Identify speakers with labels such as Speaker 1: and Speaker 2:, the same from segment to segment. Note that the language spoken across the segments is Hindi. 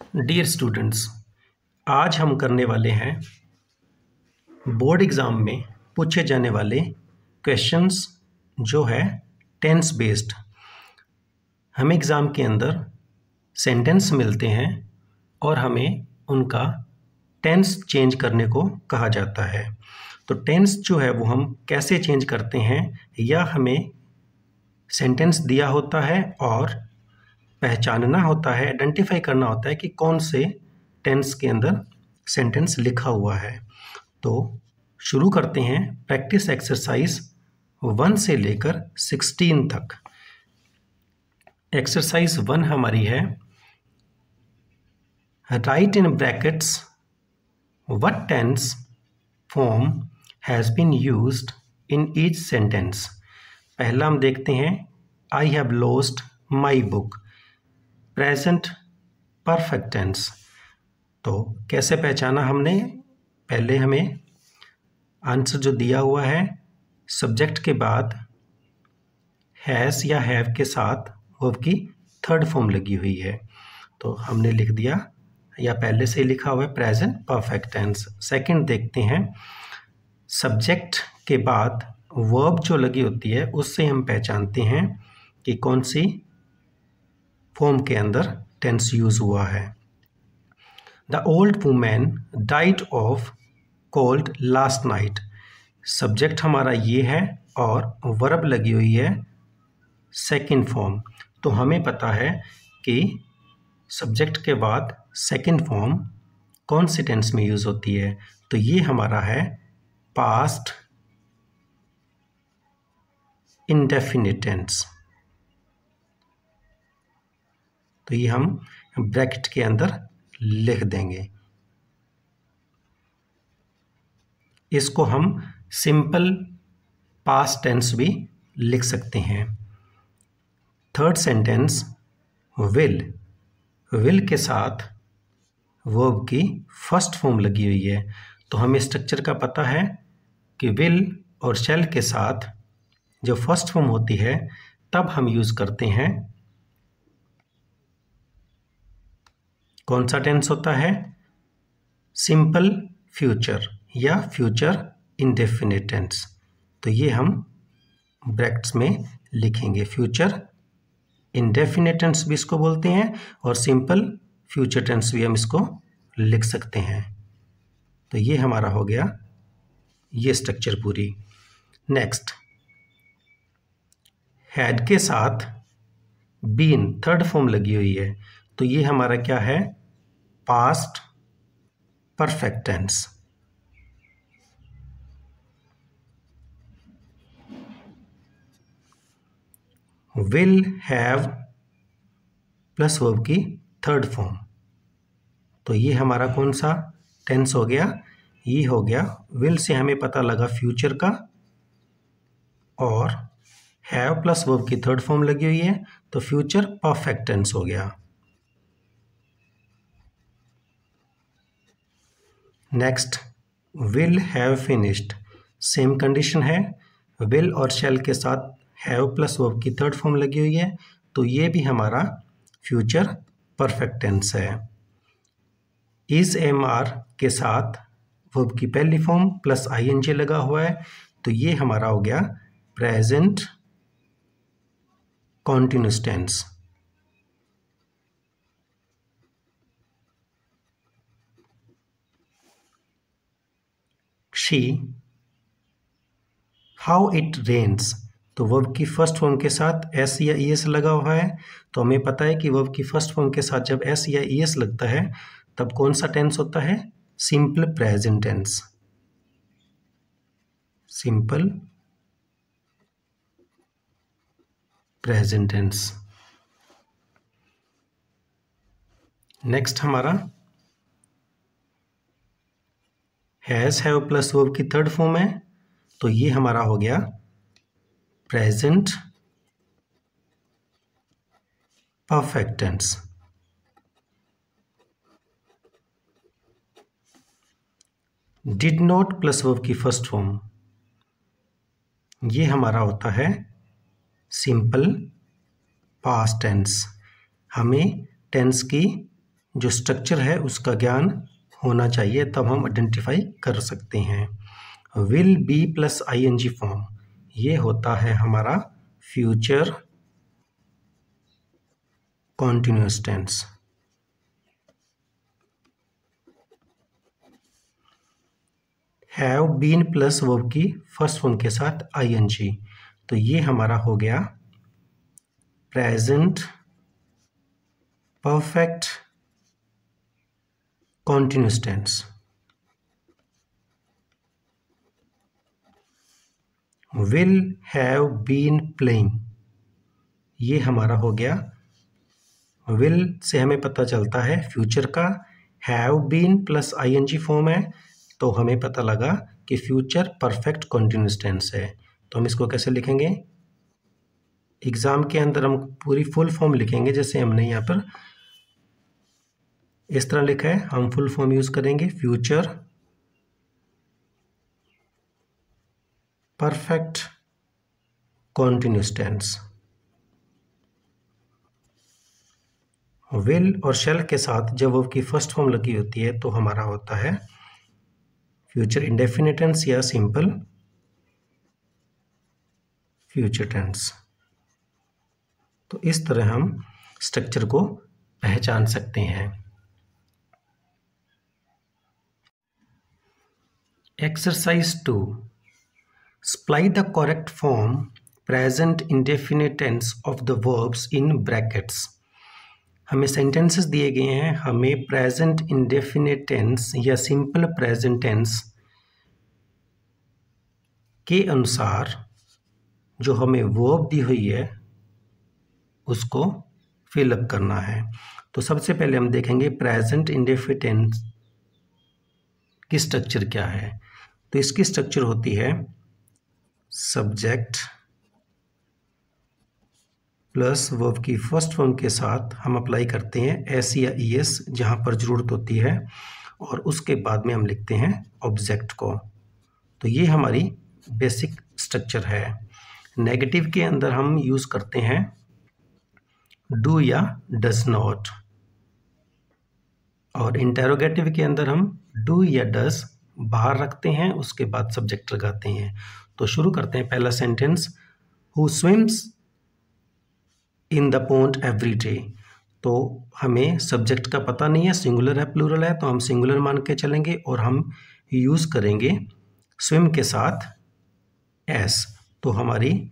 Speaker 1: डियर स्टूडेंट्स आज हम करने वाले हैं बोर्ड एग्ज़ाम में पूछे जाने वाले क्वेश्चंस जो है टेंस बेस्ड हमें एग्ज़ाम के अंदर सेंटेंस मिलते हैं और हमें उनका टेंस चेंज करने को कहा जाता है। तो टेंस जो है वो हम कैसे चेंज करते हैं या हमें सेंटेंस दिया होता है और पहचानना होता है आइडेंटिफाई करना होता है कि कौन से टेंस के अंदर सेंटेंस लिखा हुआ है। तो शुरू करते हैं प्रैक्टिस एक्सरसाइज वन से लेकर सिक्सटीन तक। एक्सरसाइज वन हमारी है। Write in brackets what tense form has been use in each sentence पहला हम देखते हैं I have lost my book present perfect tense. तो कैसे पहचाना हमने? पहले हमें आंसर जो दिया हुआ है, सब्जेक्ट के बाद हैज़ या हैव के साथ वर्ब की थर्ड फॉर्म लगी हुई है। तो हमने लिख दिया, या पहले से लिखा हुआ है प्रेजेंट परफेक्ट टेंस। सेकंड देखते हैं, सब्जेक्ट के बाद वर्ब जो लगी होती है, उससे हम पहचानते हैं कि कौन सी फॉर्म के अंदर टेंस यूज़ हुआ है। The old women died of cold last night subject हमारा ये है और वर्ब लगी हुई है सेकेंड फॉर्म तो हमें पता है कि सब्जेक्ट के बाद सेकेंड फॉर्म कौन सी टेंस में यूज़ होती है। तो ये हमारा है पास्ट इंडेफिनिट टेंस तो ये हम ब्रैकेट के अंदर लिख देंगे। इसको हम सिंपल पास्ट टेंस भी लिख सकते हैं। Third sentence, will. विल के साथ वर्ब की फ़र्स्ट फॉर्म लगी हुई है। तो हमें स्ट्रक्चर का पता है कि विल और शेल के साथ जो फ़र्स्ट फॉर्म होती है, तब हम यूज़ करते हैं कौन सा टेंस होता है? सिंपल फ्यूचर या फ्यूचर इंडेफिनिट टेंस। तो ये हम ब्रैकेट्स में लिखेंगे। फ्यूचर इंडेफिनिट टेंस भी इसको बोलते हैं और सिंपल फ्यूचर टेंस भी हम इसको लिख सकते हैं। तो ये हमारा हो गया ये स्ट्रक्चर पूरी। नेक्स्ट हैड के साथ बीन थर्ड फॉर्म लगी हुई है। तो ये हमारा क्या है? Past perfect tense will have plus verb की थर्ड फॉर्म तो ये हमारा कौन सा? टेंस हो गया। ये हो गया। विल से हमें पता लगा फ्यूचर का। और हैव प्लस वर्ब की थर्ड फॉर्म लगी हुई है। तो फ्यूचर परफेक्ट टेंस हो गया। Next will have finished same condition है. विल और शेल के साथ हैव प्लस वर्ब की थर्ड फॉर्म लगी हुई है. तो ये भी हमारा फ्यूचर परफेक्ट टेंस है. इज़ एम आर के साथ वर्ब की पहली form plus I N G लगा हुआ है. तो ये हमारा हो गया present continuous tense she how it rains तो वर्ब की फ़र्स्ट फॉर्म के साथ एस या ई एस लगा हुआ है। तो हमें पता है कि वर्ब की फ़र्स्ट फॉर्म के साथ जब एस या ई एस लगता है, तब कौन सा टेंस होता है? Simple present tense simple present tense next हमारा हैज़ हैव प्लस वर्ब की थर्ड फॉर्म है तो ये हमारा हो गया present perfect tense did not plus verb की फ़र्स्ट फॉर्म ये हमारा होता है सिंपल पास्ट टेंस हमें टेंस की जो स्ट्रक्चर है, उसका ज्ञान होना चाहिए, तब हम आइडेंटिफाई कर सकते हैं। Will be plus I N G form ये होता है हमारा future continuous tense have been plus verb की फ़र्स्ट फॉर्म के साथ आई एन जी तो ये हमारा हो गया present perfect continuous tense will have been playing ये हमारा हो गया। विल से हमें पता चलता है फ्यूचर का। Have been plus I N G form है। तो हमें पता लगा कि फ्यूचर परफेक्ट कॉन्टिन्यूस टेंस है। तो हम इसको कैसे लिखेंगे? एग्ज़ाम के अंदर हम पूरी फुल फॉर्म लिखेंगे जैसे हमने यहाँ पर इस तरह लिखा है, हम फुल फॉर्म यूज़ करेंगे future perfect continuous tense will और शेल के साथ जब वर्ब की फ़र्स्ट फॉर्म लगी होती है तो हमारा होता है फ्यूचर इंडेफिनिट टेंस या सिंपल फ्यूचर टेंस तो इस तरह हम स्ट्रक्चर को पहचान सकते हैं। Exercise two Supply the correct form, present indefinite tense of the verbs in brackets. हमें सेंटेंसेस दिए गए हैं। हमें प्रेजेंट इंडेफिनेट टेंस या सिंपल प्रेजेंट टेंस के अनुसार जो हमें वर्ब दी हुई है, उसको फिलअप करना है। तो सबसे पहले हम देखेंगे प्रेजेंट इंडेफिनेट टेंस की स्ट्रक्चर क्या है। तो इसकी स्ट्रक्चर होती है सब्जेक्ट प्लस वर्ब की फ़र्स्ट फॉर्म के साथ हम अप्लाई करते हैं एस या ई एस जहाँ पर ज़रूरत होती है और उसके बाद में हम लिखते हैं ऑब्जेक्ट को। तो ये हमारी बेसिक स्ट्रक्चर है। नेगेटिव के अंदर हम यूज़ करते हैं डू या डज नॉट और इंटेरोगेटिव के अंदर हम डू या डज बाहर रखते हैं, उसके बाद सब्जेक्ट लगाते हैं। तो शुरू करते हैं पहला sentence who swims in the pond every day तो हमें सब्जेक्ट का पता नहीं है सिंगुलर है प्लूरल है तो हम सिंगुलर मान के चलेंगे और हम यूज़ करेंगे स्विम के साथ एस तो हमारी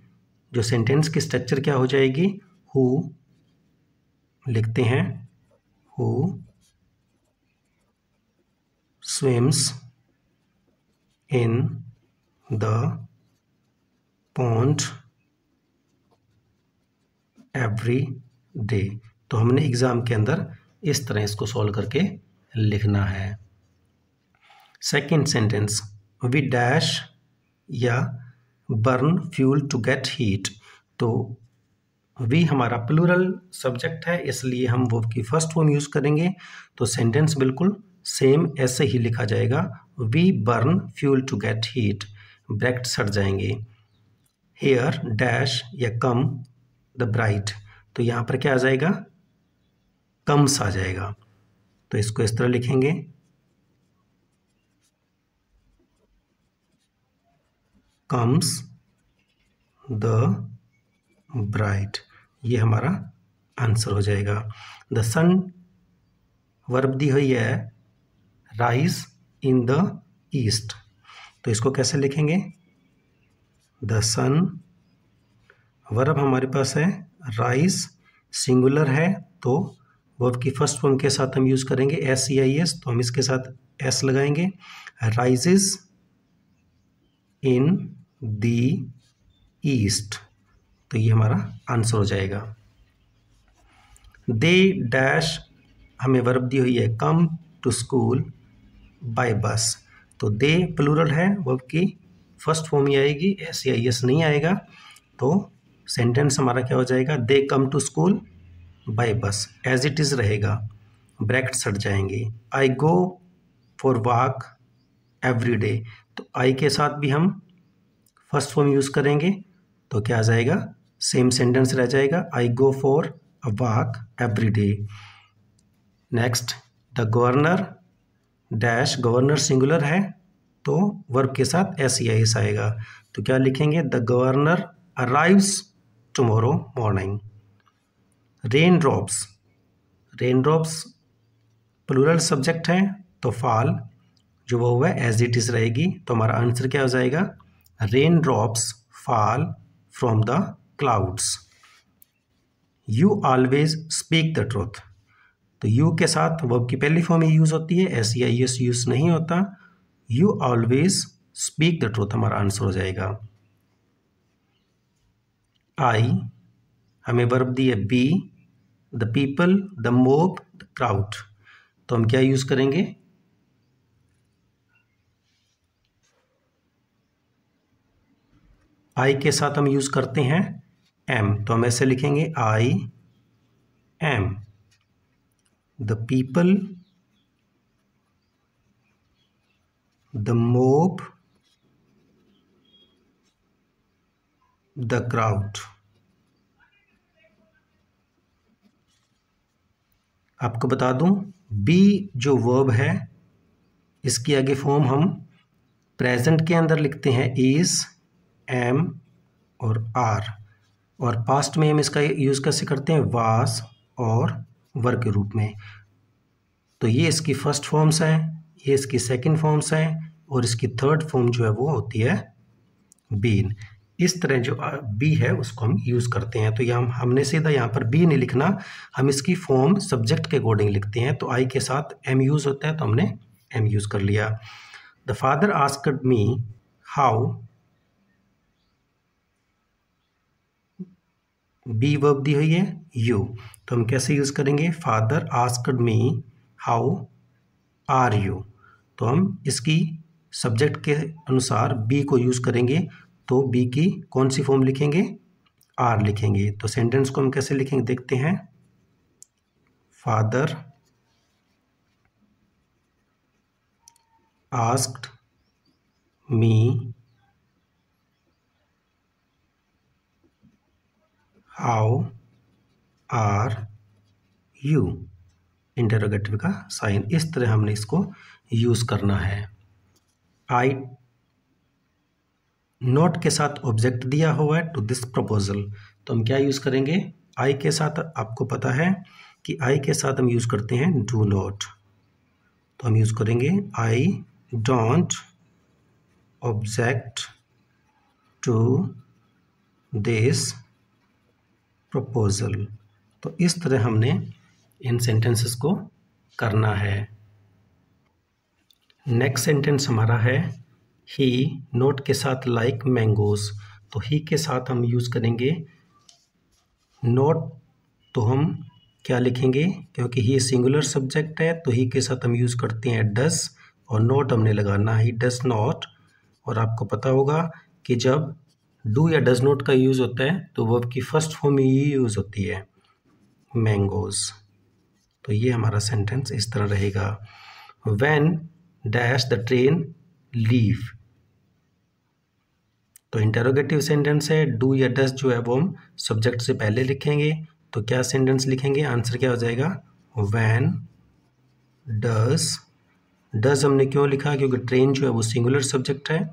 Speaker 1: जो सेंटेंस की स्ट्रक्चर क्या हो जाएगी? हु लिखते हैं who swims in the pond every day तो हमने एग्ज़ाम के अंदर इस तरह इसको सॉल्व करके लिखना है। सेकंड सेंटेंस वी डैश या burn fuel to get heat तो वी हमारा प्लूरल सब्जेक्ट है, इसलिए हम वो की फ़र्स्ट फॉर्म यूज़ करेंगे। तो सेंटेंस बिल्कुल सेम ऐसे ही लिखा जाएगा we burn fuel to get heat bracket सट जाएँगे। हेयर डैश या कम द ब्राइट तो यहाँ पर क्या आ जाएगा? कम्स आ जाएगा। तो इसको इस तरह लिखेंगे। कम्स द ब्राइट ये हमारा आंसर हो जाएगा। द सन वर्ब दी हुई है। Rise in the east. तो इसको कैसे लिखेंगे? The sun. वर्ब हमारे पास है, राइज। सिंगुलर है तो वर्ब की फ़र्स्ट फॉर्म के साथ हम यूज़ करेंगे एस सी आई एस तो हम इसके साथ एस लगाएँगे। Rises in the east. तो ये हमारा आंसर हो जाएगा। दे डैश, हमें वर्ब दी हुई है, come to school. By bus तो दे प्लूरल है वर्ब की फ़र्स्ट फॉर्म ही आएगी एस या एस नहीं आएगा तो सेंटेंस हमारा क्या हो जाएगा? They come to school by bus as it is रहेगा ब्रैकेट सट जाएँगे। I go for walk every day तो आई के साथ भी हम फ़र्स्ट फॉर्म यूज़ करेंगे तो क्या आ जाएगा? सेम सेंटेंस रह जाएगा। I go for a walk every day next the governor dash governor singular है तो वर्ब के साथ एस ई एस आएगा। तो क्या लिखेंगे? The governor arrives tomorrow morning rain drops rain drops plural subject है तो फॉल जो वो हुआ है एज इट इज़ रहेगी तो हमारा आंसर क्या हो जाएगा? Rain drops fall from the clouds you always speak the truth तो यू के साथ वर्ब की पहली फॉर्म ही यूज़ होती है एस या एस यूज़ नहीं होता। You always speak the truth हमारा आंसर हो जाएगा। आई हमें वर्ब दी है be the people the mob the crowd तो हम क्या यूज़ करेंगे? आई के साथ हम यूज़ करते हैं एम तो हम ऐसे लिखेंगे I am the people the mob the crowd आपको बता दूँ बी जो वर्ब है, इसकी आगे फॉर्म हम प्रेजेंट के अंदर लिखते हैं इज़ एम और आर और पास्ट में हम इसका यूज़ कैसे करते हैं? वास और वर के रूप में। तो ये इसकी फ़र्स्ट फॉर्म्स है, ये इसकी सेकंड फॉर्म्स है और इसकी थर्ड फॉर्म जो है वो होती है बीन इस तरह जो बी है उसको हम यूज़ करते हैं। तो यहाँ हमने सीधा यहाँ पर बी नहीं लिखना, हम इसकी फॉर्म सब्जेक्ट के अकॉर्डिंग लिखते हैं। तो आई के साथ एम यूज़ होता है तो हमने एम यूज़ कर लिया। The father asked me how be verb दी हुई है यू तो हम कैसे यूज़ करेंगे? Father asked me how are you तो हम इसकी सब्जेक्ट के अनुसार बी को यूज़ करेंगे तो बी की कौन सी फॉर्म लिखेंगे? आर लिखेंगे। तो सेंटेंस को हम कैसे लिखेंगे? देखते हैं। Father asked me how are you interrogative का साइन। इस तरह हमने इसको यूज़ करना है। आई नोट के साथ ऑब्जेक्ट दिया हुआ है टू दिस प्रपोजल। तो हम क्या यूज़ करेंगे? आई के साथ आपको पता है कि आई के साथ हम यूज़ करते हैं डू नॉट। तो हम यूज़ करेंगे I don't object to this proposal. तो इस तरह हमने इन सेंटेंसेस को करना है। नेक्स्ट सेंटेंस हमारा है ही नोट के साथ लाइक मैंगोज तो ही के साथ हम यूज़ करेंगे नोट तो हम क्या लिखेंगे? क्योंकि ही सिंगुलर सब्जेक्ट है तो ही के साथ हम यूज़ करते हैं डस और नोट हमने लगाना ही डस नॉट और आपको पता होगा कि जब डू या डज नोट का यूज़ होता है तो वर्ब की फ़र्स्ट फॉर्म ही यूज़ होती है। मैंगोज तो ये हमारा सेंटेंस इस तरह रहेगा। When dash the train leave तो इंटरोगेटिव सेंटेंस है डू या डस जो है वो हम सब्जेक्ट से पहले लिखेंगे। तो क्या सेंटेंस लिखेंगे? आंसर क्या हो जाएगा? वैन डस डस हमने क्यों लिखा? क्योंकि ट्रेन जो है वो सिंगुलर सब्जेक्ट है।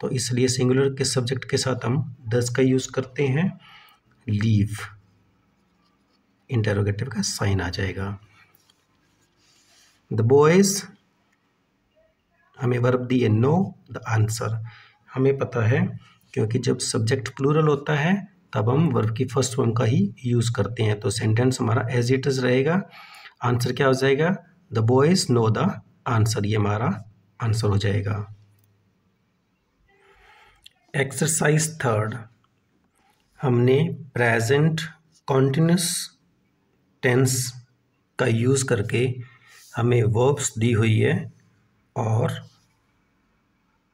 Speaker 1: तो इसलिए सिंगुलर के सब्जेक्ट के साथ हम डस का यूज़ करते हैं। लीव इंटरोगेटिव का साइन आ जाएगा। द बॉयज़ हमें वर्ब दी है नो द आंसर हमें पता है, क्योंकि जब सब्जेक्ट प्लूरल होता है, तब हम वर्ब की फ़र्स्ट फॉर्म का ही यूज़ करते हैं। तो सेंटेंस हमारा एज इट इज़ रहेगा। आंसर क्या हो जाएगा? The boys know the answer ये हमारा आंसर हो जाएगा। एक्सरसाइज थर्ड हमने प्रेजेंट कॉन्टिन्यूस टेंस का यूज़ करके हमें वर्ब्स दी हुई है और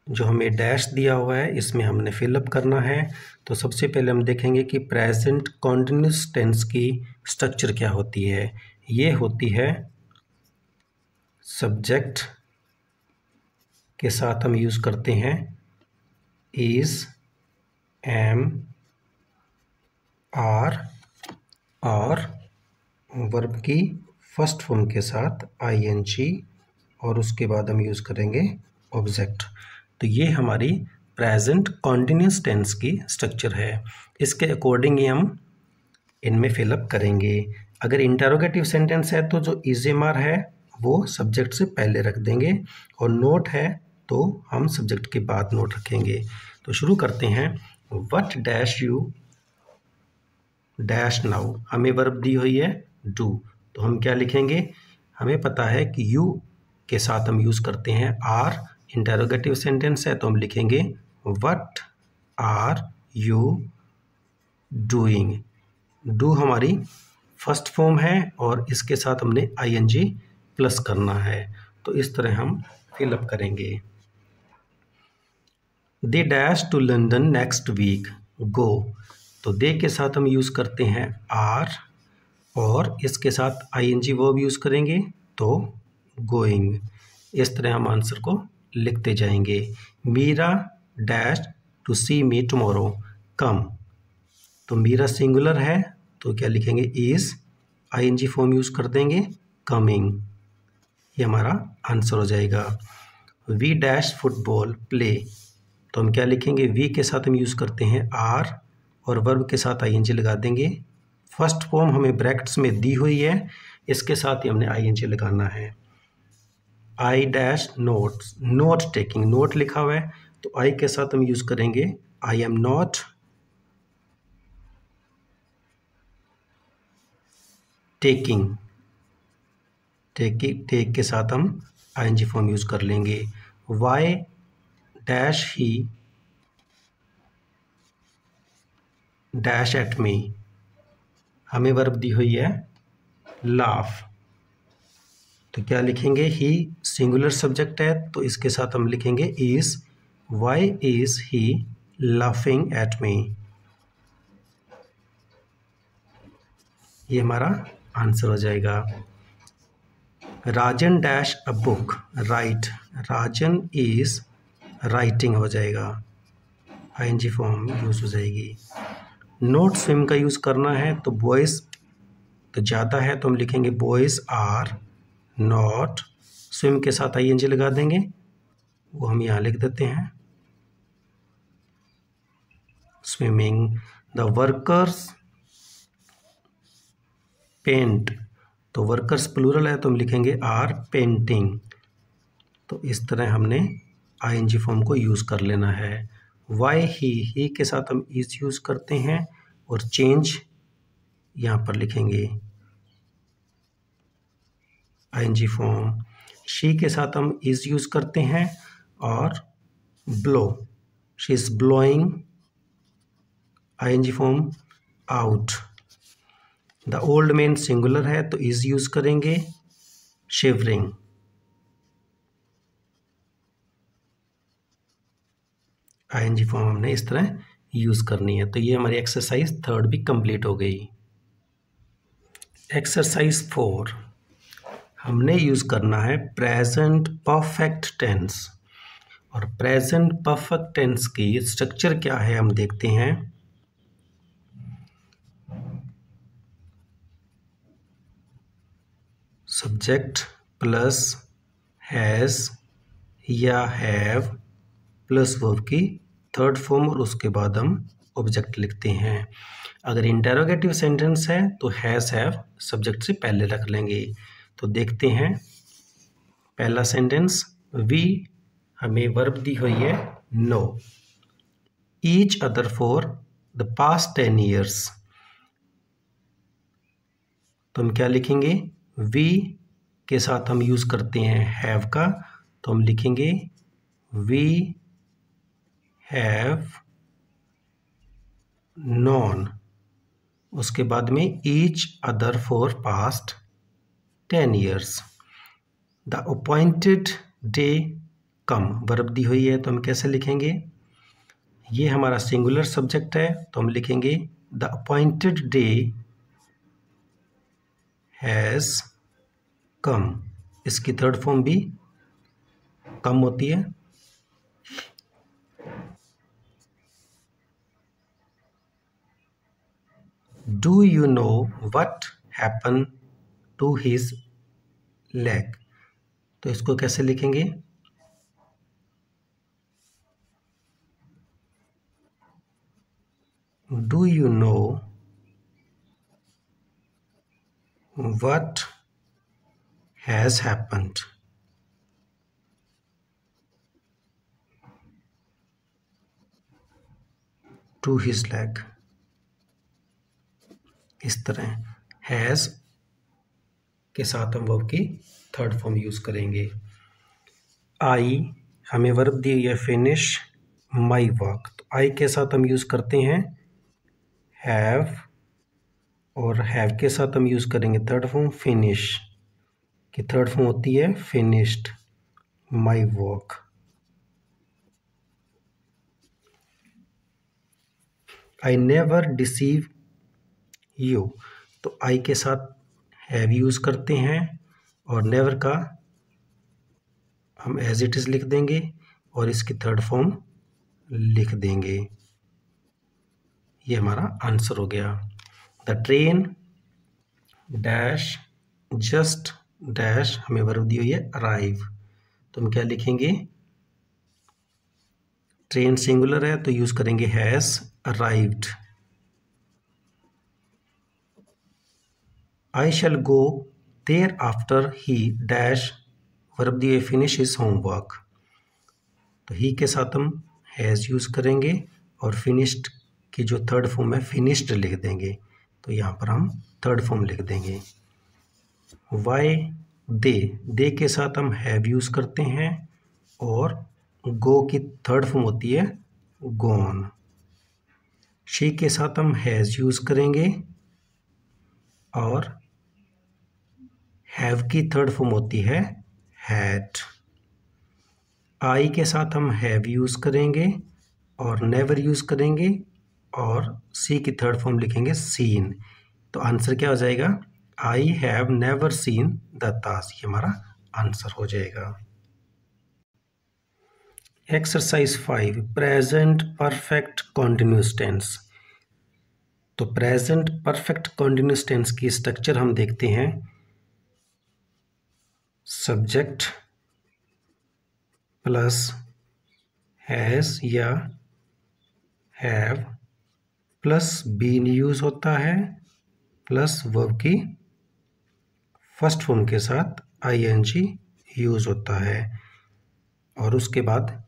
Speaker 1: जो हमें डैश दिया हुआ है, इसमें हमने फिलअप करना है। तो सबसे पहले हम देखेंगे कि प्रेजेंट कॉन्टिन्यूस टेंस की स्ट्रक्चर क्या होती है। ये होती है सब्जेक्ट के साथ हम यूज़ करते हैं इज़ एम आर और वर्ब की फ़र्स्ट फॉर्म के साथ आई एन जी और उसके बाद हम यूज़ करेंगे ऑब्जेक्ट तो ये हमारी प्रेजेंट कॉन्टीन्यूस टेंस की स्ट्रक्चर है। इसके अकॉर्डिंग ही हम इनमें फिलअप करेंगे। अगर इंटरोगेटिव सेंटेंस है तो जो इजेमार है, वो सब्जेक्ट से पहले रख देंगे और नोट है तो हम सब्जेक्ट के बाद नोट रखेंगे। तो शुरू करते हैं। What dash you dash now हमें वर्ब दी हुई है। डू तो हम क्या लिखेंगे? हमें पता है कि यू के साथ हम यूज़ करते हैं आर इंटरोगेटिव सेंटेंस है तो हम लिखेंगे what are you doing do हमारी फ़र्स्ट फॉर्म है और इसके साथ हमने आई एन जी प्लस करना है। तो इस तरह हम फिलअप करेंगे। They dash to London next week go तो दे के साथ हम यूज़ करते हैं आर और इसके साथ I N G verb use करेंगे तो गोइंग इस तरह हम आंसर को लिखते जाएँगे. Meera dash to see me tomorrow come तो मीरा सिंगुलर है तो क्या लिखेंगे? Is I N G form use कर देंगे. कमिंग ये हमारा आंसर हो जाएगा. वी डैश फुटबॉल प्ले तो हम क्या लिखेंगे? वी के साथ हम यूज़ करते हैं आर और वर्ब के साथ आई एन जी लगा देंगे. फ़र्स्ट फॉर्म हमें ब्रैकेट्स में दी हुई है। इसके साथ ही हमने आई एन जी लगाना है। I dash not note taking note लिखा हुआ है। तो आई के साथ हम यूज़ करेंगे I am not taking take take के साथ हम I N G form use कर लेंगे। Why dash he dash at me हमें वर्ब दी हुई है लाफ तो क्या लिखेंगे? ही सिंगुलर सब्जेक्ट है तो इसके साथ हम लिखेंगे is why is he laughing at me ये हमारा आंसर हो जाएगा। Rajan dash a book write Rajan is writing हो जाएगा। I N G form use हो जाएगी। नोट स्विम का यूज़ करना है तो बॉयज़ तो ज़्यादा है तो हम लिखेंगे बॉयज़ आर नॉट स्विम के साथ आई एन जी लगा देंगे। वो हम यहाँ लिख देते हैं। स्विमिंग द वर्कर्स पेंट तो वर्कर्स प्लूरल है तो हम लिखेंगे आर पेंटिंग तो इस तरह हमने आई एन जी फॉर्म को यूज़ कर लेना है। वाई ही ही के साथ हम इस यूज़ करते हैं। और चेंज यहाँ पर लिखेंगे। I N G form she के साथ हम इज़ यूज़ करते हैं और blow she is blowing I N G form out the old man singular है तो इज़ यूज़ करेंगे shivering I N G form हमने इस तरह यूज़ करनी है। तो ये हमारी एक्सरसाइज थर्ड भी कंप्लीट हो गई। एक्सरसाइज फोर हमने यूज़ करना है प्रेजेंट परफेक्ट टेंस और प्रेजेंट परफेक्ट टेंस की स्ट्रक्चर क्या है हम देखते हैं। सब्जेक्ट प्लस हैज़ या हैव प्लस वर्ब की थर्ड फॉर्म और उसके बाद हम ऑब्जेक्ट लिखते हैं। अगर इंटेरोगेटिव सेंटेंस है तो हैज़ हैव सब्जेक्ट से पहले रख लेंगे। तो देखते हैं। पहला सेंटेंस वी हमें वर्ब दी हुई है know each other for the past ten years तो हम क्या लिखेंगे? वी के साथ हम यूज़ करते हैं हैव का। तो हम लिखेंगे वी हैव नॉन उसके बाद में each other for past ten years the appointed day come verb दी हुई है तो हम कैसे लिखेंगे? ये हमारा सिंगुलर सब्जेक्ट है तो हम लिखेंगे the appointed day has come इसकी थर्ड फॉर्म भी कम होती है। do you know what happen to his leg तो इसको कैसे लिखेंगे do you know what has happened to his leg इस तरह हैज़ के साथ हम वर्ब की थर्ड फॉर्म यूज़ करेंगे। आई हमें वर्ब दी हुई है फिनिश माई वर्क तो आई के साथ हम यूज़ करते हैं हैव और हैव के साथ हम यूज़ करेंगे थर्ड फॉर्म फिनिश की थर्ड फॉर्म होती है finished my work I never deceive you तो आई के साथ हैव यूज़ करते हैं और नेवर का हम एज इट इज़ लिख देंगे और इसकी थर्ड फॉर्म लिख देंगे। ये हमारा आंसर हो गया। The train dash just dash हमें वर्ब दी हुई है अराइव तो हम क्या लिखेंगे? ट्रेन सिंगुलर है तो यूज़ करेंगे has arrived I shall go there after he dash verb दिए फिनिश इज़ होमवर्क तो ही के साथ हम हैज़ यूज़ करेंगे और फिनिश्ड की जो थर्ड फॉर्म है फिनिश्ड लिख देंगे। तो यहाँ पर हम थर्ड फॉर्म लिख देंगे। वाई दे दे के साथ हम हैव यूज़ करते हैं और गो की थर्ड फॉर्म होती है गोन शी के साथ हम हैज़ यूज़ करेंगे और हैव की थर्ड फॉर्म होती है हैड आई के साथ हम हैव यूज़ करेंगे और नेवर यूज़ करेंगे और सी की थर्ड फॉर्म लिखेंगे सीन तो आंसर क्या हो जाएगा? I have never seen the ताश ये हमारा आंसर हो जाएगा। Exercise five present perfect continuous tense तो प्रेजेंट परफेक्ट कॉन्टिन्यूस टेंस की स्ट्रक्चर हम देखते हैं। सब्जेक्ट प्लस हैज़ या हैव प्लस बीन यूज़ होता है, प्लस वर्ब की फ़र्स्ट फॉर्म के साथ आई एन जी यूज़ होता है। और उसके बाद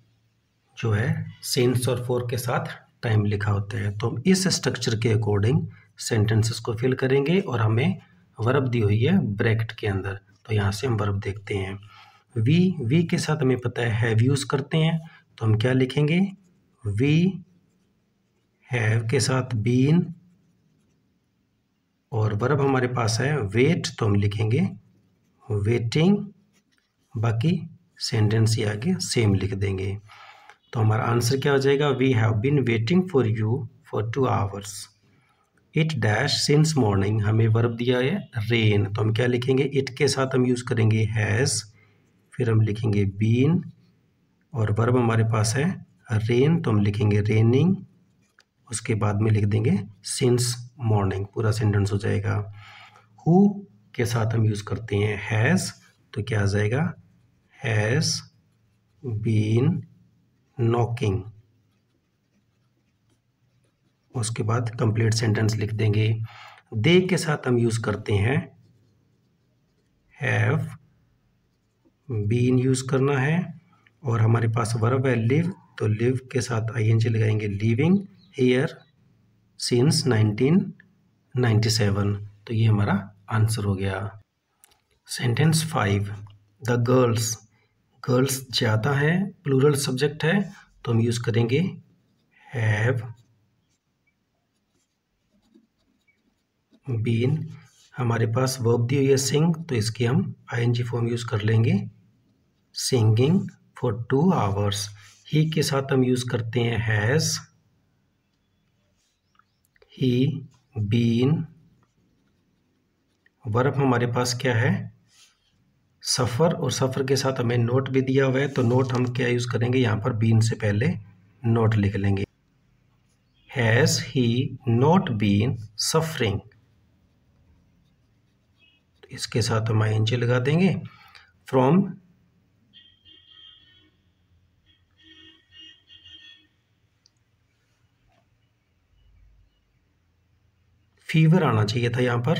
Speaker 1: जो है सेंस और फोर के साथ टाइम लिखा होता है। तो हम इस स्ट्रक्चर के अकॉर्डिंग सेंटेंसेस को फिल करेंगे और हमें वर्ब दी हुई है ब्रैकेट के अंदर। तो यहाँ से हम वर्ब देखते हैं। वी वी के साथ हमें पता है हैव यूज़ करते हैं तो हम क्या लिखेंगे? वी हैव के साथ बीन और वर्ब हमारे पास है वेट तो हम लिखेंगे वेटिंग बाकी सेंटेंस ही आगे सेम लिख देंगे। तो हमारा आंसर क्या हो जाएगा? We have been waiting for you for two hours it dash since morning हमें वर्ब दिया है रेन तो हम क्या लिखेंगे? इट के साथ हम यूज़ करेंगे हैज़ फिर हम लिखेंगे बीन और वर्ब हमारे पास है रेन तो हम लिखेंगे रेनिंग उसके बाद में लिख देंगे सिंस मॉर्निंग पूरा सेंटेंस हो जाएगा। हु के साथ हम यूज़ करते हैं हैज़ तो क्या आ जाएगा? हैज़ बीन नॉकिंग उसके बाद कंप्लीट सेंटेंस लिख देंगे। दे के साथ हम यूज़ करते हैं। हैव बीन यूज़ करना है और हमारे पास वर्ब है लिव तो लिव के साथ आई एन जी लगाएँगे लिविंग हेयर सिंस 1997 तो ये हमारा आंसर हो गया। Sentence five the girls girls ज़्यादा है प्लूरल सब्जेक्ट है तो हम यूज़ करेंगे। हैव बीन, हमारे पास वर्ब दी हुई है सिंग तो इसकी हम आईएनजी फॉर्म यूज़ कर लेंगे। Singing for two hours he के साथ हम यूज़ करते हैं हैज़ ही बीन वर्ब हमारे पास क्या है? सफ़र और सफ़र के साथ हमें नोट भी दिया हुआ है तो नोट हम क्या यूज़ करेंगे? यहाँ पर बीन से पहले नोट लिख लेंगे। Has he not been suffering इसके साथ हम आई लगा देंगे। फ्रॉम फीवर आना चाहिए था यहाँ पर।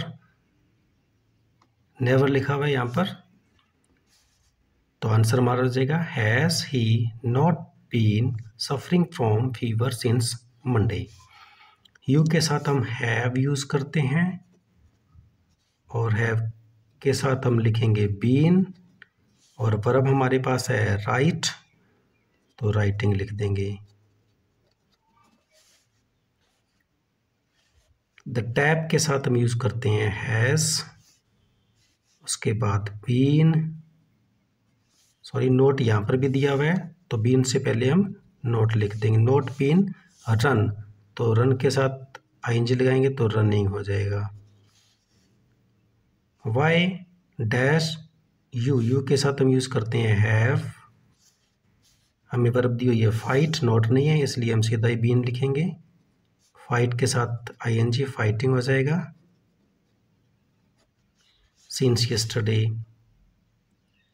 Speaker 1: नेवर लिखा हुआ है यहाँ पर। तो आंसर मारा जाएगा has he not been suffering from fever since Monday you के साथ हम हैव यूज़ करते हैं और हैव के साथ हम लिखेंगे बीन और वर्ब हमारे पास है राइट तो राइटिंग लिख देंगे। द टैप के साथ हम यूज़ करते हैं हैज़ उसके बाद बीन सॉरी नोट यहाँ पर भी दिया हुआ है तो बीन से पहले हम नोट लिख देंगे। नोट बीन रन तो रन के साथ आई लगाएँगे तो रनिंग हो जाएगा। वाई डैश यू यू के साथ हम यूज़ करते हैं हैव हमें वर्ब दी हुई है फाइट नॉट नहीं है, इसलिए हम सीधा ही बीन लिखेंगे. फाइट के साथ आई एन जी फाइटिंग हो जाएगा. Since yesterday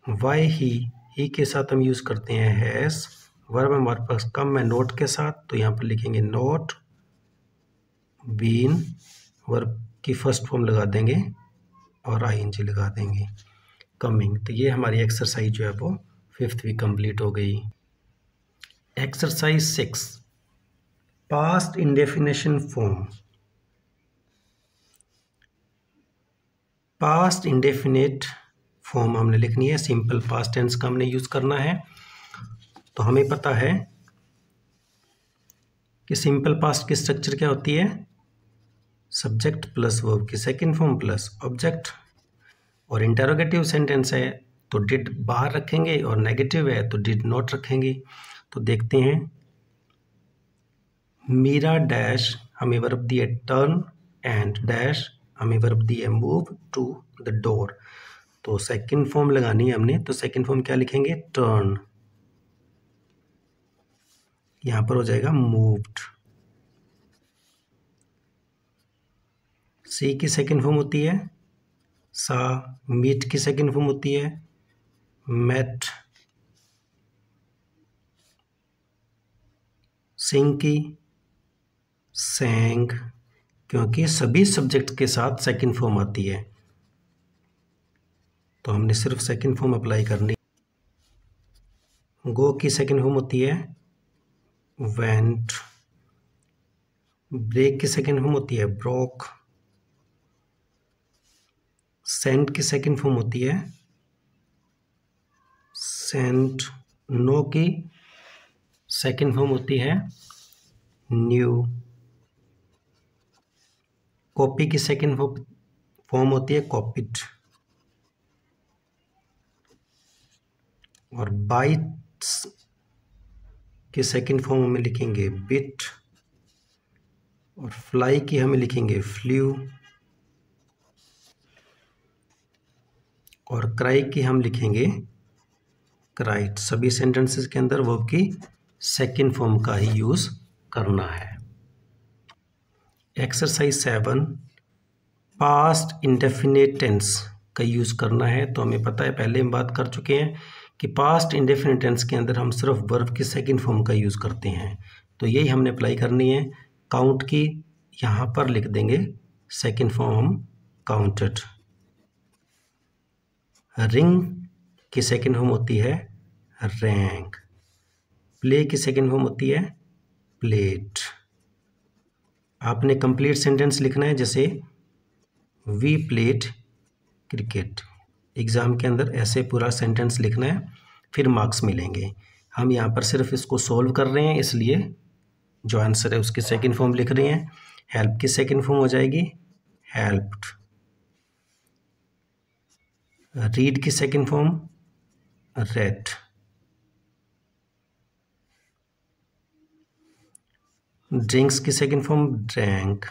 Speaker 1: why he he के साथ हम यूज़ करते हैं हैज़ वर्ब हमारे पास कम है नोट के साथ तो यहाँ पर लिखेंगे नोट बीन वर्ब की फ़र्स्ट फॉर्म लगा देंगे. और आई लगा देंगे कमिंग तो ये हमारी एक्सरसाइज जो है वो फिफ्थ भी कंप्लीट हो गई। Exercise six past indefinite form past indefinite form हमने लिखनी है। सिंपल पास्ट टेंस का हमने यूज़ करना है। तो हमें पता है कि सिंपल पास्ट की स्ट्रक्चर क्या होती है? सब्जेक्ट प्लस वर्ब की सेकंड फॉर्म प्लस ऑब्जेक्ट और इंटेरोगेटिव सेंटेंस है तो डिड बाहर रखेंगे और नेगेटिव है तो डिड नॉट रखेंगे। तो देखते हैं। मीरा डैश हमें वर्ब दिए टर्न एंड डैश हमें वर्ब दिए मूव टू द डोर तो सेकंड फॉर्म लगानी है हमने तो सेकंड फॉर्म क्या लिखेंगे? टर्न यहाँ पर हो जाएगा मूव्ड सी की सेकंड फॉर्म होती है, सा मीट की सेकंड फॉर्म होती है मेट सिंग की सेंग क्योंकि सभी सब्जेक्ट के साथ सेकंड फॉर्म आती है। तो हमने सिर्फ़ सेकंड फॉर्म अप्लाई करनी। गो की सेकंड फॉर्म होती है वेंट ब्रेक की सेकंड फॉर्म होती है ब्रोक सेंट की सेकंड फॉर्म होती है। सेंट नो की सेकंड फॉर्म होती है। न्यू कॉपी की सेकंड फॉर्म होती है कॉपिड। और बाइट्स की सेकंड फॉर्म में लिखेंगे बिट। और फ्लाई की हमें लिखेंगे फ्लू। और क्राई की हम लिखेंगे। क्राइट सभी सेंटेंसेस के अंदर वर्ब की सेकेंड फॉर्म का ही यूज़ करना है। Exercise seven past indefinite tense का यूज़ करना है। तो हमें पता है, पहले हम बात कर चुके हैं कि पास्ट इंडेफिनेट टेंस के अंदर हम सिर्फ़ वर्ब की सेकेंड फॉर्म का यूज़ करते हैं। तो यही हमने अप्लाई करनी है। काउंट की यहाँ पर लिख देंगे सेकेंड फॉर्म हम काउंटेड रिंग की सेकेंड फॉर्म होती है रैंक। प्ले की सेकेंड फॉर्म होती है प्लेट। आपने कंप्लीट सेंटेंस लिखना है जैसे वी प्लेट क्रिकेट एग्ज़ाम के अंदर ऐसे पूरा सेंटेंस लिखना है, फिर मार्क्स मिलेंगे। हम यहाँ पर सिर्फ़ इसको सॉल्व कर रहे हैं, इसलिए जो आंसर है उसकी सेकंड फॉर्म लिख रहे हैं। हेल्प की सेकंड फॉर्म हो जाएगी, हेल्प्ड। रीड की सेकंड फॉर्म रेड ड्रिंक्स की second form drank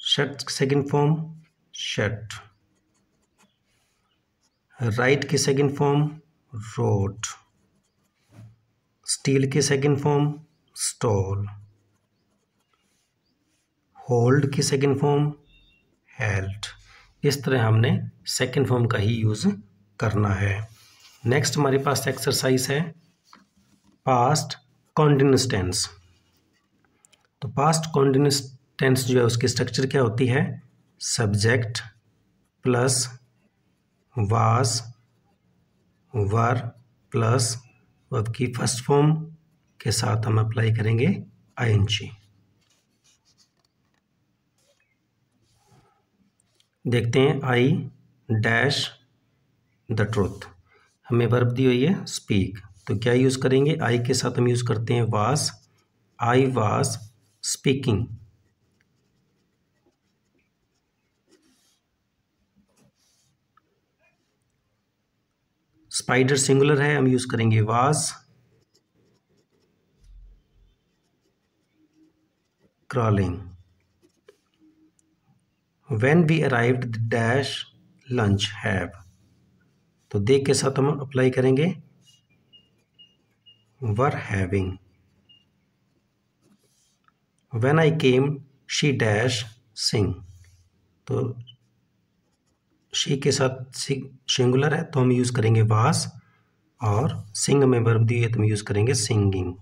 Speaker 1: shut second form shut write की सेकंड फॉर्म रोड स्टील की सेकंड फॉर्म स्टॉल होल्ड की सेकंड फॉर्म हेल्ड इस तरह हमने सेकेंड फॉर्म का ही यूज़ करना है। नेक्स्ट हमारे पास एक्सरसाइज है। पास्ट कॉन्टिन्यूस टेंस तो पास्ट कॉन्टिन्यूस टेंस जो है उसकी स्ट्रक्चर क्या होती है? Subject plus was were plus verb की फ़र्स्ट फॉर्म के साथ हम अप्लाई करेंगे आईएनजी देखते हैं आई डैश द ट्रुथ हमें वर्ब दी हुई है स्पीक तो क्या यूज़ करेंगे? आई के साथ हम यूज़ करते हैं was I was speaking spider singular है, हम यूज़ करेंगे was crawling when we arrived dash lunch have तो दे के साथ हम अप्लाई करेंगे। Were having when I came she dash sing तो शी के साथ सिंगुलर है तो हम यूज़ करेंगे वास और सिंग में वर्ब दी है तो हम यूज़ करेंगे singing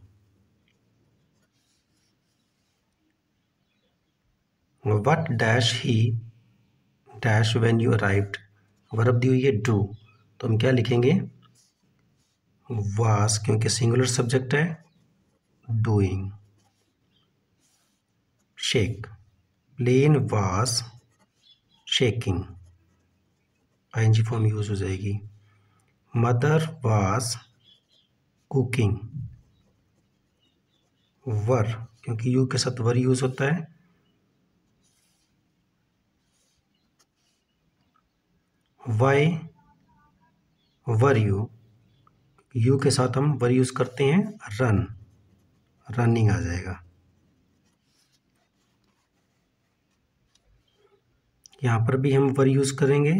Speaker 1: what dash he dash when you arrived verb दी हुई है डू तो हम क्या लिखेंगे? वास क्योंकि सिंगुलर सब्जेक्ट है doing shake plane was shaking ING form use हो जाएगी. मदर वास कुकिंग वर क्योंकि यू के साथ वर यूज़ होता है वाई वर यू यू के साथ हम वर यूज़ करते हैं रन रनिंग आ जाएगा। यहाँ पर भी हम वर यूज़ करेंगे।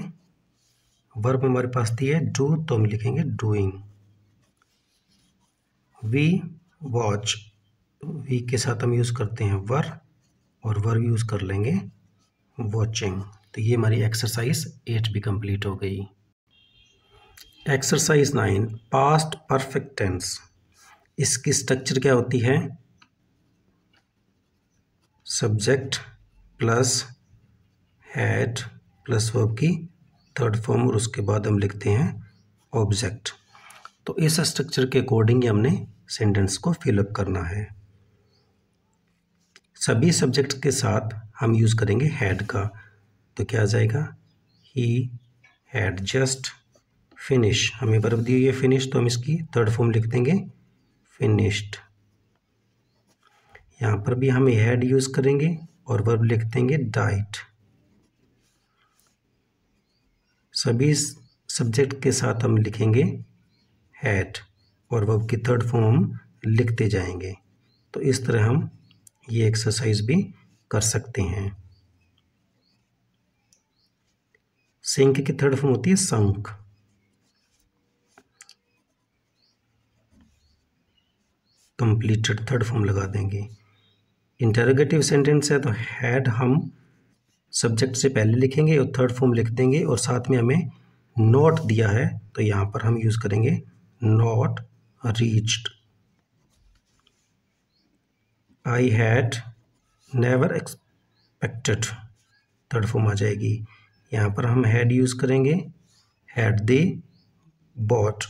Speaker 1: वर्ब हमारे पास दी है डू तो हम लिखेंगे डूइंग वी वॉच वी के साथ हम यूज़ करते हैं वर और वर यूज़ कर लेंगे वॉचिंग तो ये हमारी एक्सरसाइज एट भी कंप्लीट हो गई। Exercise nine past perfect tense इसकी स्ट्रक्चर क्या होती है? Subject plus had plus verb की थर्ड फॉर्म और उसके बाद हम लिखते हैं ऑब्जेक्ट तो इस स्ट्रक्चर के अकॉर्डिंग हमने सेंटेंस को फिलअप करना है। सभी सब्जेक्ट के साथ हम यूज़ करेंगे हैड का। तो क्या आ जाएगा? ही हैड जस्ट फिनिश हमें बर्फ़ दी हुई है फिनिश तो हम इसकी थर्ड फॉर्म लिख देंगे फिनिश्ड यहाँ पर भी हम हैड यूज़ करेंगे और वर्ब लिख देंगे डाइट सभी सब्जेक्ट के साथ हम लिखेंगे हैड और वर्ब की थर्ड फॉर्म हम लिखते जाएँगे। तो इस तरह हम ये एक्सरसाइज भी कर सकते हैं। सिंक की थर्ड फॉर्म होती है संक कंप्लीटेड थर्ड फॉर्म लगा देंगे। इंटरोगेटिव सेंटेंस है तो हैड हम सब्जेक्ट से पहले लिखेंगे और थर्ड फॉर्म लिख देंगे और साथ में हमें नोट दिया है तो यहाँ पर हम यूज़ करेंगे not reached I had never expected third form आ जाएगी। यहाँ पर हम हैड यूज़ करेंगे हैड दे बॉट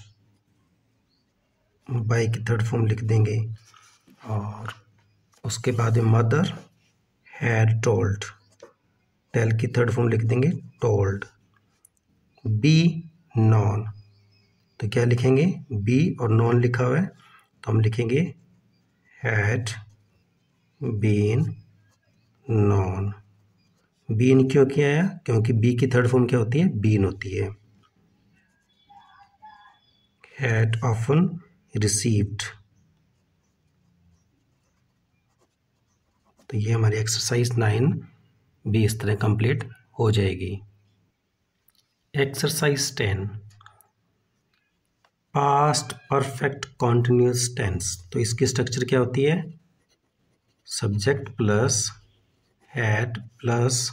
Speaker 1: बाई की थर्ड फॉर्म लिख देंगे, और उसके बाद मदर हैड टोल्ड टेल की थर्ड फॉर्म लिख देंगे टोल्ड बी नॉन तो क्या लिखेंगे बी और नॉन लिखा हुआ है तो हम लिखेंगे हैड बीन नॉन बीन क्यों किया आया क्योंकि बी की थर्ड फॉर्म क्या होती है? बीन होती है। हैड ऑफन रिसीव्ड तो ये हमारी एक्सरसाइज नाइन भी इस तरह कंप्लीट हो जाएगी। Exercise ten past perfect continuous tense तो इसकी स्ट्रक्चर क्या होती है? Subject plus had plus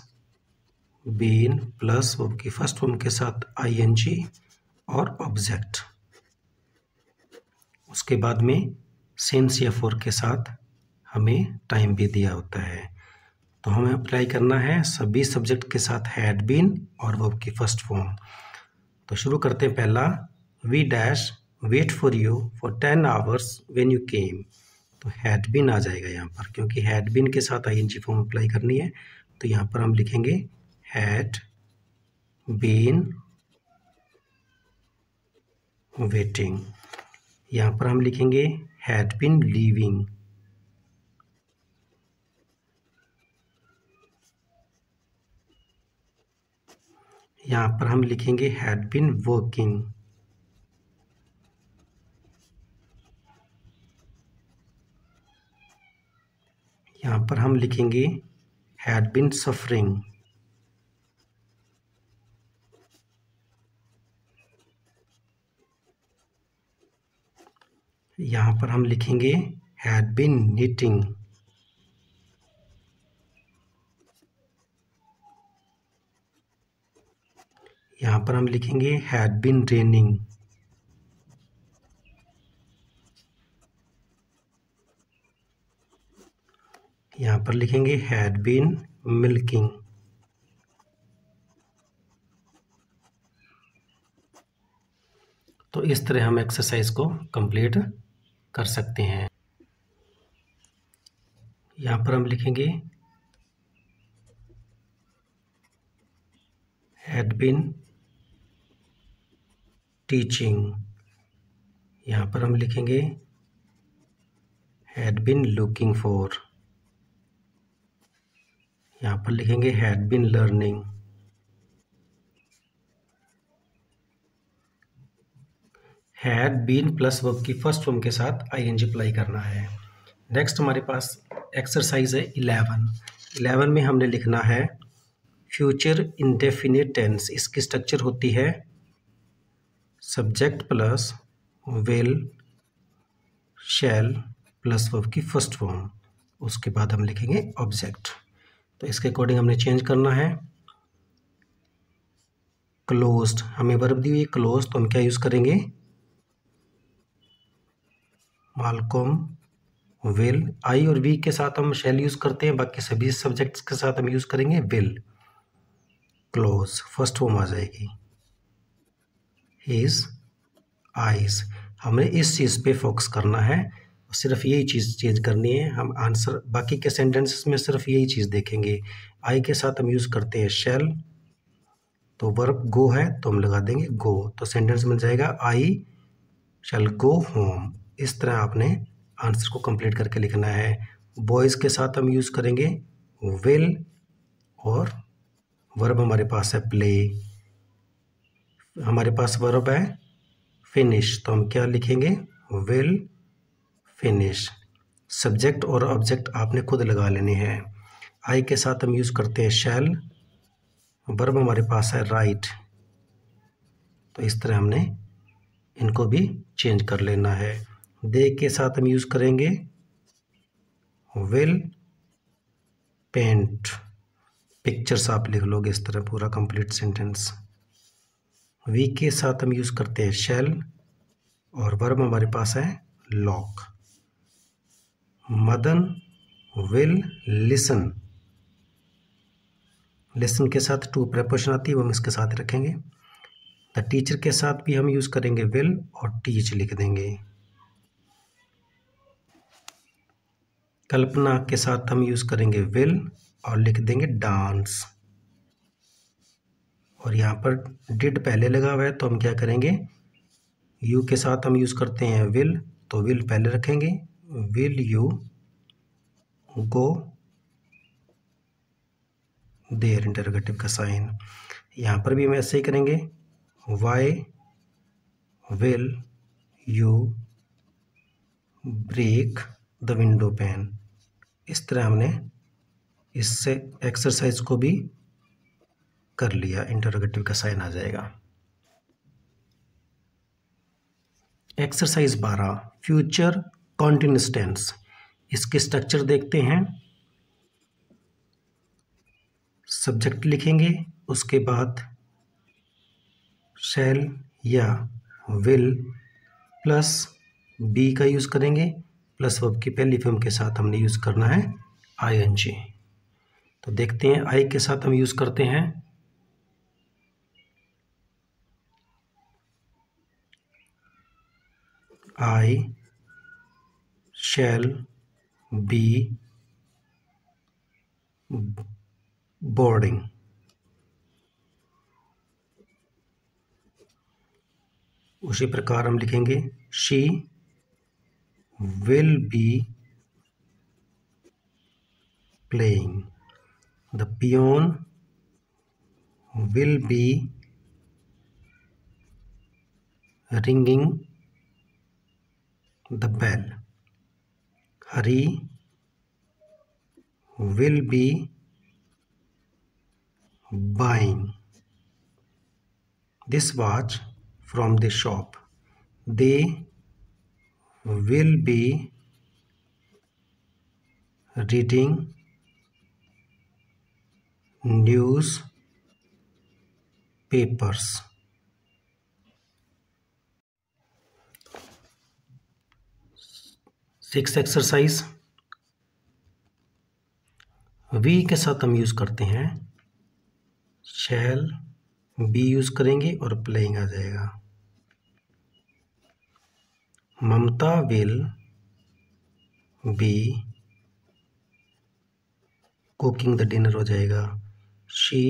Speaker 1: been plus verb की फ़र्स्ट फॉर्म के साथ आईएनजी और ऑब्जेक्ट उसके बाद में सेंस या फोर के साथ हमें टाइम भी दिया होता है। तो हमें अप्लाई करना है सभी सब्जेक्ट के साथ हैड बीन और वर्ब की फ़र्स्ट फॉर्म तो शुरू करते हैं पहला we dash wait for you for ten hours when you came तो हैड बिन आ जाएगा यहाँ पर, क्योंकि हैड बिन के साथ I N G form apply करनी है तो यहाँ पर हम लिखेंगे हैड बीन वेटिंग यहाँ पर हम लिखेंगे हैड बिन लीविंग यहाँ पर हम लिखेंगे हैड बिन वर्किंग यहाँ पर हम लिखेंगे हैड बिन सफरिंग यहाँ पर हम लिखेंगे हैड बिन नीटिंग यहाँ पर हम लिखेंगे हैड बिन रेनिंग यहाँ पर लिखेंगे हैड बीन मिल्किंग तो इस तरह हम एक्सरसाइज को कंप्लीट कर सकते हैं। यहाँ पर हम लिखेंगे हैड बिन टीचिंग यहाँ पर हम लिखेंगे हैड बिन लुकिंग फॉर यहाँ पर लिखेंगे had been learning had been plus verb की फ़र्स्ट फॉर्म के साथ आई एन जी अप्लाई करना है। नेक्स्ट हमारे पास एक्सरसाइज है इलेवन इलेवन में हमने लिखना है फ्यूचर इंडेफिनिट टेंस इसकी स्ट्रक्चर होती है subject plus will shall plus verb की फ़र्स्ट फॉर्म उसके बाद हम लिखेंगे ऑब्जेक्ट तो इसके अकॉर्डिंग हमने चेंज करना है। क्लोज्ड हमें वर्ब दी हुई क्लोज तो हम क्या यूज़ करेंगे? मालकोम, विल, आई और वी के साथ हम शेल यूज़ करते हैं। बाकी सभी सब्जेक्ट्स के साथ हम यूज़ करेंगे विल। क्लोज, फ़र्स्ट फॉर्म आ जाएगी। हिज आइज़ हमें इस चीज़ पे फोकस करना है। सिर्फ़ यही चीज़ चेंज करनी है। हम आंसर बाकी के सेंटेंसेस में सिर्फ़ यही चीज़ देखेंगे। आई के साथ हम यूज़ करते हैं शेल तो वर्ब गो है तो हम लगा देंगे गो तो सेंटेंस मिल जाएगा आई शेल गो होम इस तरह आपने आंसर को कंप्लीट करके लिखना है। बॉयज़ के साथ हम यूज़ करेंगे विल और वर्ब हमारे पास है प्ले हमारे पास वर्ब है फिनिश तो हम क्या लिखेंगे? विल फिनिश सब्जेक्ट और ऑब्जेक्ट आपने खुद लगा लेने हैं। आई के साथ हम यूज़ करते हैं शैल वर्ब हमारे पास है राइट तो इस तरह हमने इनको भी चेंज कर लेना है। दे के साथ हम यूज़ करेंगे विल पेंट पिक्चर्स आप लिख लोगे इस तरह पूरा कंप्लीट सेंटेंस वी के साथ हम यूज़ करते हैं शेल और वर्ब हमारे पास है lock Madan will listen listen के साथ टू प्रपोशन आती है हम इसके साथ रखेंगे. द टीचर के साथ भी हम यूज़ करेंगे विल और टीच लिख देंगे. कल्पना के साथ हम यूज़ करेंगे विल और लिख देंगे डांस और यहाँ पर डिड पहले लगा हुआ है तो हम क्या करेंगे? यू के साथ हम यूज़ करते हैं विल तो विल पहले रखेंगे। Will you go there interrogative का साइन यहाँ पर भी हम ऐसे ही करेंगे। Why will you break the window pane इस तरह हमने इससे एक्सरसाइज को भी कर लिया। इंटरोगेटिव का साइन आ जाएगा। एक्सरसाइज बारह फ्यूचर कॉन्टिन्यूस इसके स्ट्रक्चर देखते हैं। सब्जेक्ट लिखेंगे, उसके बाद शैल या विल प्लस बी का यूज़ करेंगे। प्लस वर्ब की पहली फॉर्म के साथ हमने यूज़ करना है आई एन जी। तो देखते हैं, आई के साथ हम यूज़ करते हैं। I shall be boarding. उसी प्रकार हम लिखेंगे she will be playing. The peon will be ringing the bell. Hari will be buying this watch from the shop. They will be reading news papers. Six exercise we के साथ हम यूज़ करते हैं. शैल बी यूज़ करेंगे और प्लेइंग आ जाएगा. Mamata will be cooking the dinner हो जाएगा। She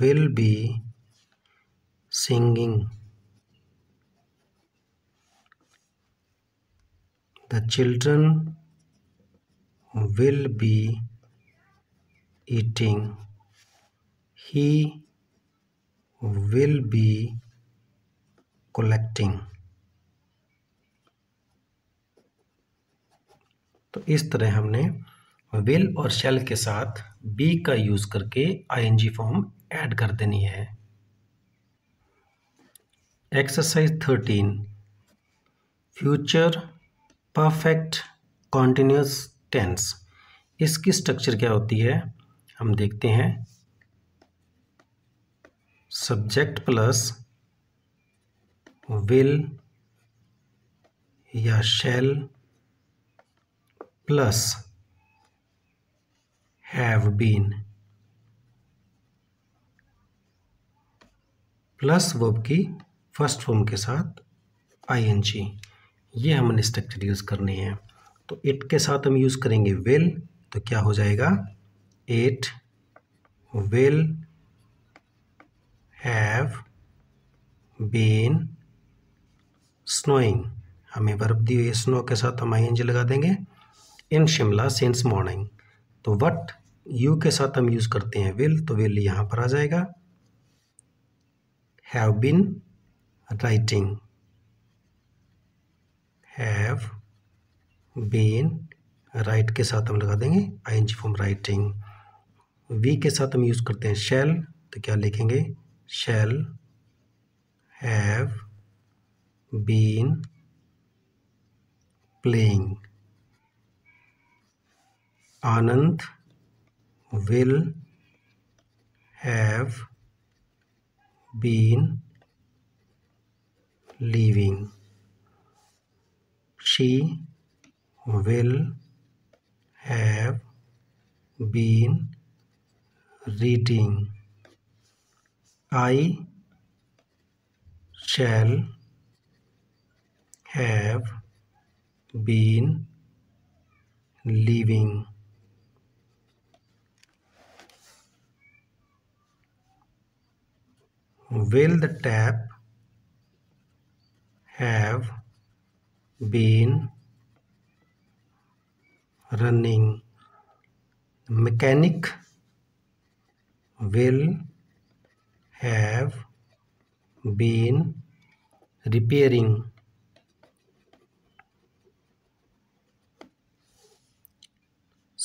Speaker 1: will be singing the children will be eating. He will be collecting. तो इस तरह हमने विल और शेल के साथ बी का यूज़ करके आईएनजी फॉर्म ऐड कर देनी है। Exercise thirteen future perfect continuous tense इसकी स्ट्रक्चर क्या होती है? हम देखते हैं। सब्जेक्ट प्लस विल या shall plus have been plus verb की फ़र्स्ट फॉर्म के साथ आईएनजी ये हमने स्ट्रक्चर यूज़ करनी है। तो इट के साथ हम यूज़ करेंगे विल तो क्या हो जाएगा? It will have been snowing हमें वर्ब दी हुई स्नो के साथ हम आई लगा देंगे। इन शिमला सिंस मॉर्निंग तो वट यू के साथ हम यूज़ करते हैं विल तो विल यहाँ पर आ जाएगा। Have been writing have been write के साथ हम लगा देंगे। I N G form writing we के साथ हम यूज़ करते हैं शेल तो क्या लिखेंगे? Shall have been playing. Anand will have been leaving. She will have been reading. I shall have been living. Will the tap have been running? Mechanic will have been repairing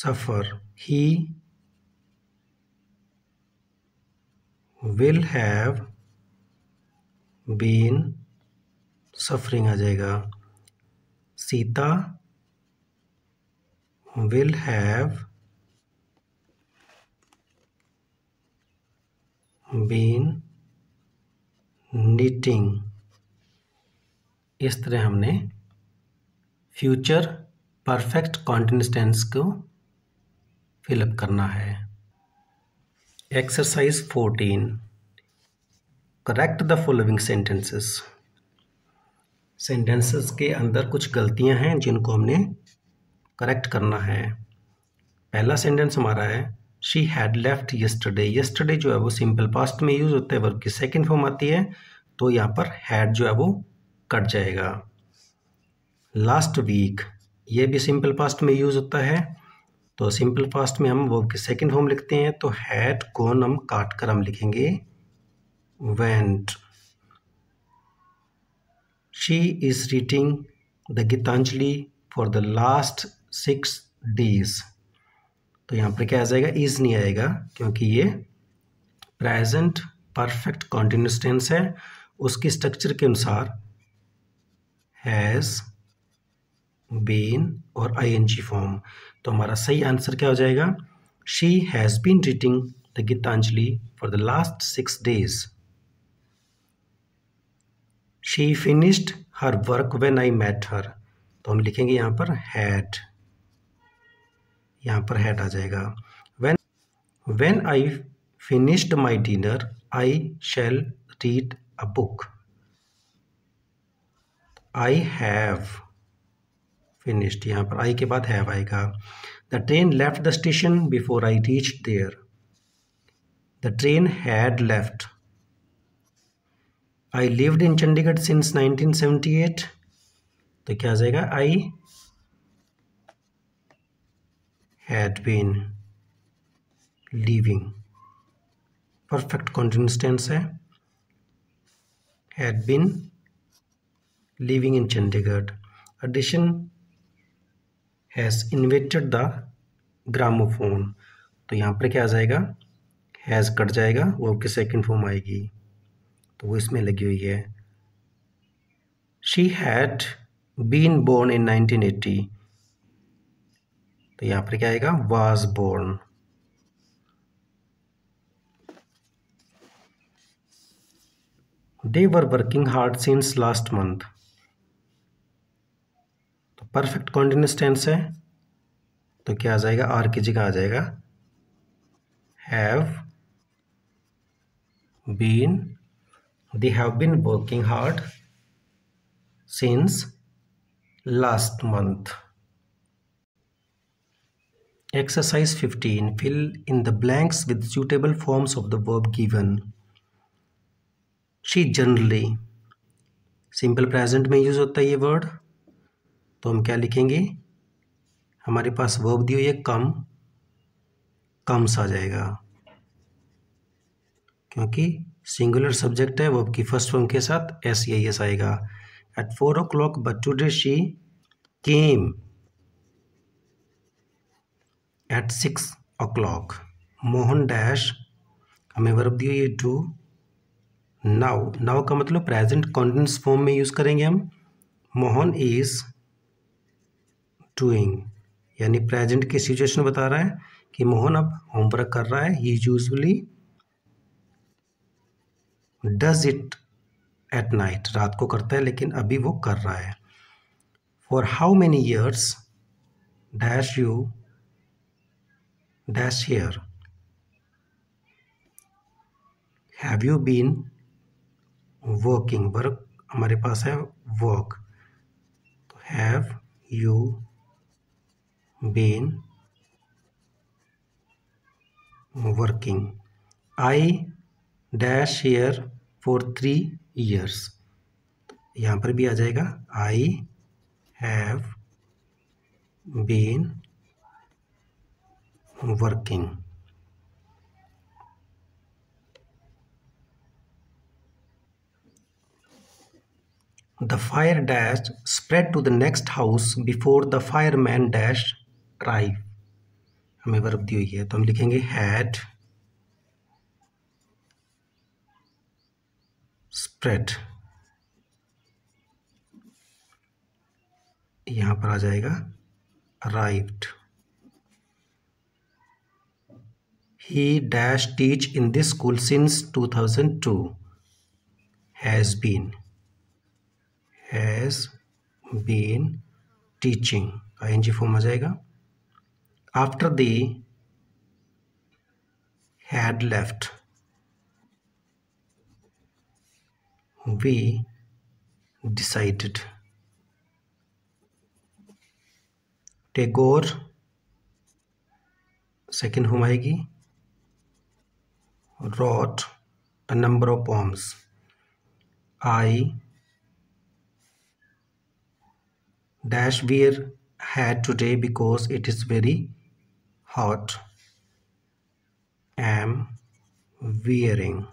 Speaker 1: suffer he will have been suffering आ जाएगा Sita will have been knitting इस तरह हमने फ्यूचर परफेक्ट कॉन्टिनेस टेंस को फिलअप करना है। Exercise fourteen correct the following sentences sentences के अंदर कुछ गलतियाँ हैं जिनको हमने करेक्ट करना है। पहला सेंटेंस हमारा है she had left yesterday yesterday जो है वो सिंपल पास्ट में यूज़ होता है वर्ब की सेकेंड फॉर्म आती है तो यहाँ पर हैड जो है वो कट जाएगा। लास्ट वीक ये भी सिंपल पास्ट में यूज़ होता है। तो सिंपल फास्ट में हम वर्ब की सेकेंड फॉर्म लिखते हैं तो हैड कौन हम काट कर हम लिखेंगे went she is reading the Gitanjali for the last six days तो यहाँ पर क्या आ जाएगा? इज़ नहीं आएगा, क्योंकि ये प्रेजेंट परफेक्ट कॉन्टिन्यूस टेंस है। उसकी स्ट्रक्चर के अनुसार हैज़ बीन और आई एन जी फॉर्म तो हमारा सही आंसर क्या हो जाएगा? She has been reading the Gitanjali for the last six days she finished her work when I met her तो हम लिखेंगे यहाँ पर हैड यहाँ पर हैड आ जाएगा। When when I finished my dinner I shall read a book I have finished यहाँ पर आई के बाद हैव आएगा the train left the station before I reach there the train had left I lived in Chandigarh since 1978 तो क्या आ जाएगा? I had been living perfect continuous tense है। Had been living in Chandigarh Edison has invented the gramophone तो यहाँ पर क्या आ जाएगा? हैज़ कट जाएगा वो आपकी सेकेंड फॉर्म आएगी। तो वो इसमें लगी हुई है। She had been born in 1980 तो यहाँ पर क्या आएगा? Was born they were working hard since last month perfect continuous tense है तो क्या आ जाएगा आर की जगह आ जाएगा have been they have been working hard since last month Exercise 15. Fill in the blanks with suitable forms of the verb given. She generally. Simple present में यूज़ होता है ये वर्ड तो हम क्या लिखेंगे? हमारे पास वर्ब दी हुई है, कम। कम्स आ जाएगा। क्योंकि सिंगुलर सब्जेक्ट है वर्ब की फ़र्स्ट फॉर्म के साथ एस आई एस आएगा। At four o'clock but today she came at six o'clock Mohan dash हमें वर्ब दी हुई है टू नाउ नाउ का मतलब प्रेजेंट कॉन्टिन्यूस फॉर्म में यूज़ करेंगे हम। मोहन इज़ डूइंग यानी प्रेजेंट की सिचुएशन बता रहा है कि मोहन अब होमवर्क कर रहा है he usually does it at night रात को करता है लेकिन अभी वो कर रहा है। For how many years dash you dash here? Have you been working work हमारे पास है वर्क तो have you been working I dash here for three years यहाँ पर भी आ जाएगा I have been working the fire dash spread to the next house before the fireman dash try हमें वर्ब दी हुई है तो हम लिखेंगे हैड स्प्रेड यहाँ पर आ जाएगा arrived he dash teach in this school since 2002 Has been, has been teaching I N G form आ जाएगा after they had left we decided Tagore second Humaygi wrote a number of poems. I dash wear had today because it is very hot. Am wearing.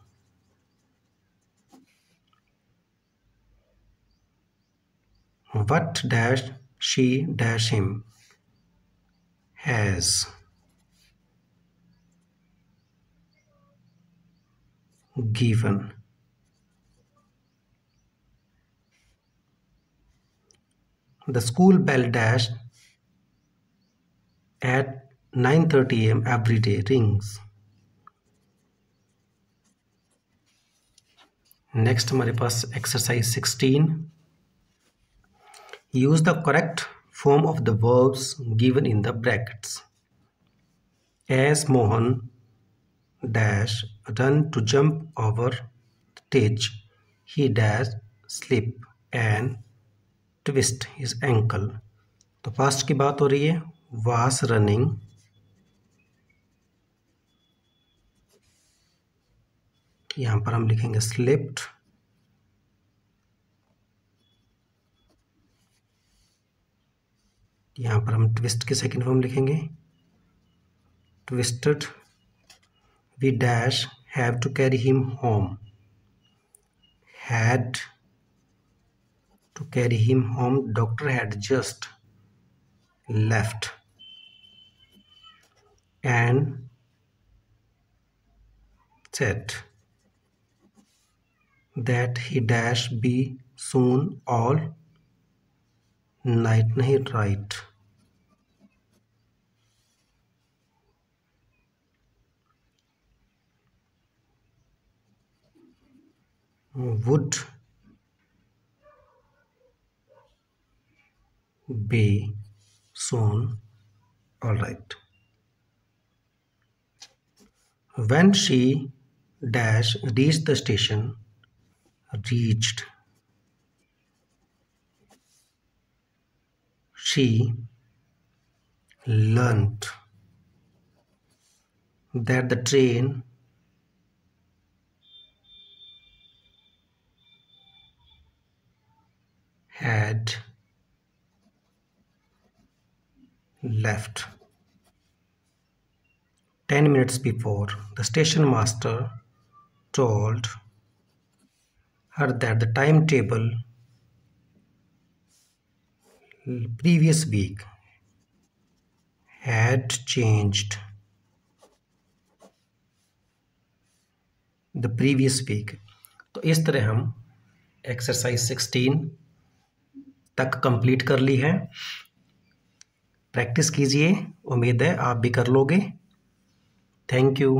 Speaker 1: What dash she dash him has given the school bell dash at 9:30 am every day rings next हमारे पास exercise 16 use the correct form of the verbs given in the brackets as Mohan dash run to jump over stage he dash slip and twist his ankle तो पास्ट की बात हो रही है वास रनिंग यहाँ पर हम लिखेंगे स्लिप्ट यहाँ पर हम ट्विस्ट के सेकंड फॉर्म लिखेंगे। Twisted we dash have to carry him home had to carry him home doctor had just left and set that he dash be soon all night nahi right. Would be soon all right. When she dash reached the station reached she learnt that the train had left. Ten minutes before, the station master told her that the timetable previous week had changed. The previous week. तो इस तरह हम एक्सरसाइज सिक्सटीन तक कंप्लीट कर ली है प्रैक्टिस कीजिए उम्मीद है आप भी कर लोगे थैंक यू